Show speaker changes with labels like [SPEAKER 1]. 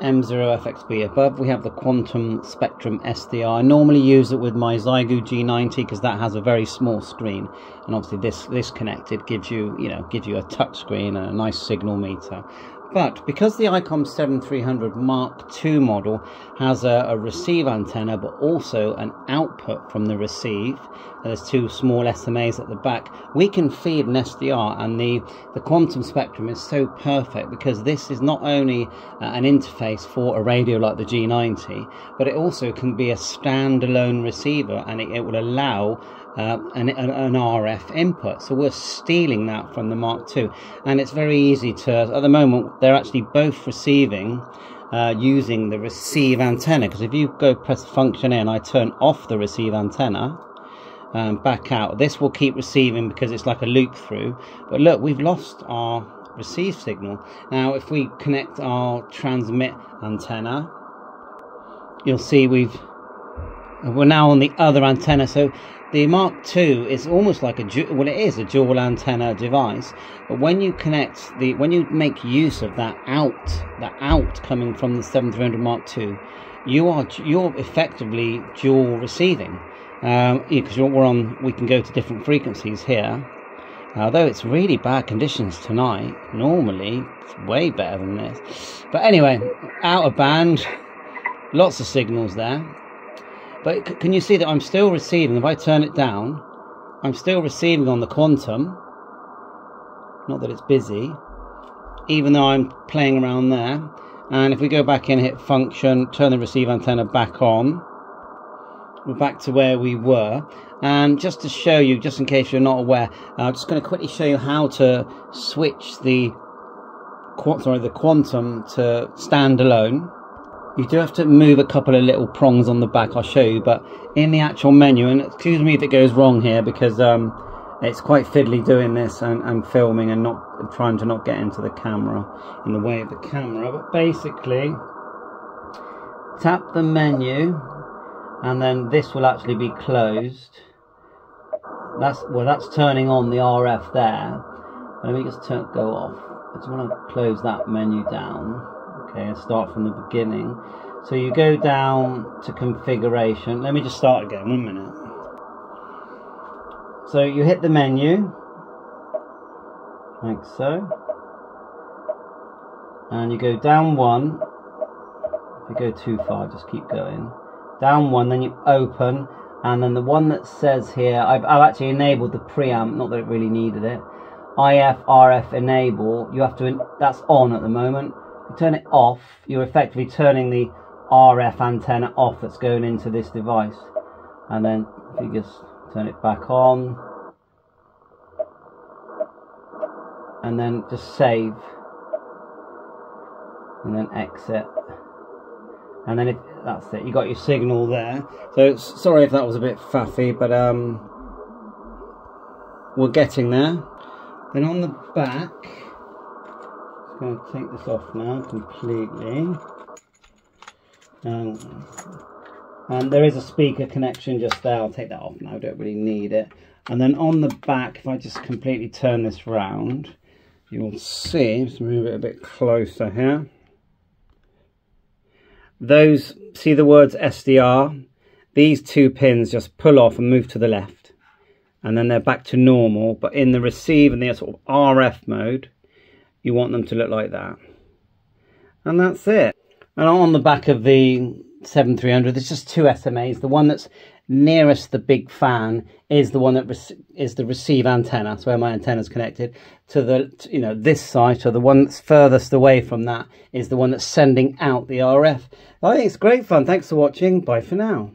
[SPEAKER 1] M0FXB. Above we have the Quantum Spectrum SDR. I normally use it with my Xiegu G90 because that has a very small screen, and obviously this this connected gives you you know gives you a touch screen and a nice signal meter. But because the ICOM 7300 Mark II model has a, a, receive antenna but also an output from the receive, there's two small SMAs at the back, we can feed an SDR and the, the quantum spectrum is so perfect because this is not only uh, an interface for a radio like the G90, but it also can be a standalone receiver and it, it will allow uh, an, an, RF input. So we're stealing that from the Mark II. And it's very easy to, at the moment, they're actually both receiving uh, using the receive antenna. Because if you go press function in, I turn off the receive antenna. Um, back out. This will keep receiving because it's like a loop through. But look, we've lost our receive signal. Now, if we connect our transmit antenna, you'll see we've we're now on the other antenna. So the Mark II is almost like a well, it is a dual antenna device. But when you connect the, when you make use of that out, that out coming from the 7300 Mark II, you are you're effectively dual receiving because um, we're on. We can go to different frequencies here. Although it's really bad conditions tonight, normally it's way better than this. But anyway, out of band, lots of signals there. But can you see that I'm still receiving? If I turn it down, I'm still receiving on the quantum. Not that it's busy, even though I'm playing around there. And if we go back in, hit function, turn the receive antenna back on, we're back to where we were. And just to show you, just in case you're not aware, uh, I'm just going to quickly show you how to switch the sorry the quantum to standalone you do have to move a couple of little prongs on the back, I'll show you, but in the actual menu, and excuse me if it goes wrong here because um, it's quite fiddly doing this and, and filming and not trying to not get into the camera, in the way of the camera, but basically, tap the menu and then this will actually be closed. That's well, that's turning on the RF there. Let me just turn go off. I just want to close that menu down okay and start from the beginning. So you go down to configuration. Let me just start again one minute. So you hit the menu like so. And you go down one. If you go too far just keep going. Down one then you open and then the one that says here I've, I've actually enabled the preamp not that it really needed it. IF RF enable you have to that's on at the moment turn it off, you're effectively turning the RF antenna off that's going into this device. And then if you just turn it back on, and then just save, and then exit. And then if that's it, you got your signal there. So sorry if that was a bit faffy, but um, we're getting there. Then on the back, going to take this off now completely. Um, and there is a speaker connection just there. I'll take that off now. I don't really need it. And then on the back, if I just completely turn this round, you'll see, let's move it a bit closer here. Those, see the words SDR? These two pins just pull off and move to the left. And then they're back to normal, but in the receive and the sort of RF mode, you want them to look like that. And that's it. And on the back of the 7300, there's just two SMAs. The one that's nearest the big fan is the one that is the receive antenna. That's where my antenna is connected. To the, you know, this side, or the one that's furthest away from that is the one that's sending out the RF. I think it's great fun. Thanks for watching. Bye for now.